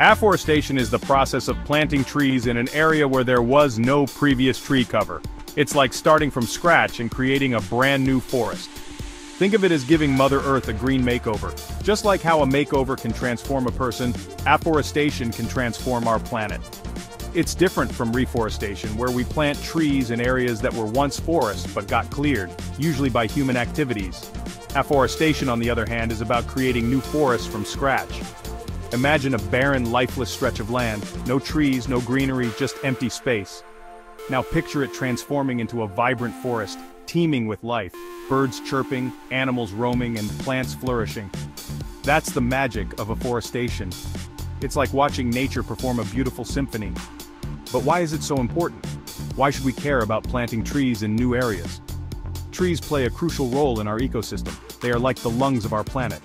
Afforestation is the process of planting trees in an area where there was no previous tree cover. It's like starting from scratch and creating a brand new forest. Think of it as giving Mother Earth a green makeover. Just like how a makeover can transform a person, afforestation can transform our planet. It's different from reforestation, where we plant trees in areas that were once forests but got cleared, usually by human activities. Afforestation, on the other hand, is about creating new forests from scratch. Imagine a barren, lifeless stretch of land, no trees, no greenery, just empty space. Now picture it transforming into a vibrant forest, teeming with life, birds chirping, animals roaming, and plants flourishing. That's the magic of afforestation. It's like watching nature perform a beautiful symphony. But why is it so important? Why should we care about planting trees in new areas? Trees play a crucial role in our ecosystem. They are like the lungs of our planet.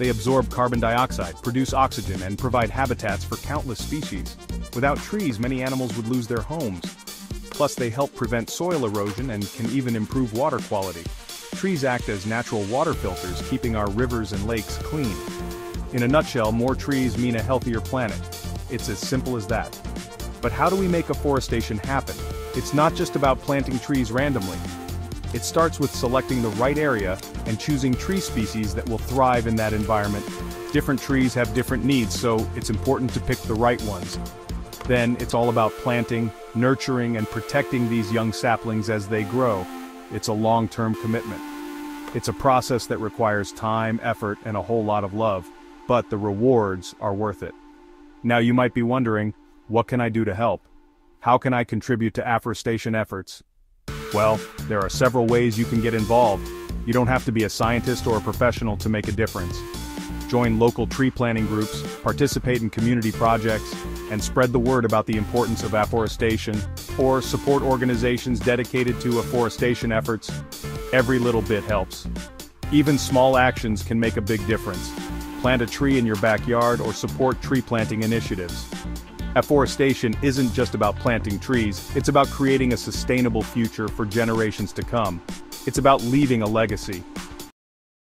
They absorb carbon dioxide, produce oxygen, and provide habitats for countless species. Without trees, many animals would lose their homes, Plus they help prevent soil erosion and can even improve water quality. Trees act as natural water filters keeping our rivers and lakes clean. In a nutshell, more trees mean a healthier planet. It's as simple as that. But how do we make afforestation happen? It's not just about planting trees randomly. It starts with selecting the right area and choosing tree species that will thrive in that environment. Different trees have different needs, so it's important to pick the right ones. Then it's all about planting, nurturing and protecting these young saplings as they grow. It's a long-term commitment. It's a process that requires time, effort, and a whole lot of love, but the rewards are worth it. Now you might be wondering, what can I do to help? How can I contribute to afforestation efforts? Well, there are several ways you can get involved. You don't have to be a scientist or a professional to make a difference join local tree planting groups, participate in community projects, and spread the word about the importance of afforestation, or support organizations dedicated to afforestation efforts. Every little bit helps. Even small actions can make a big difference. Plant a tree in your backyard or support tree planting initiatives. Afforestation isn't just about planting trees, it's about creating a sustainable future for generations to come. It's about leaving a legacy,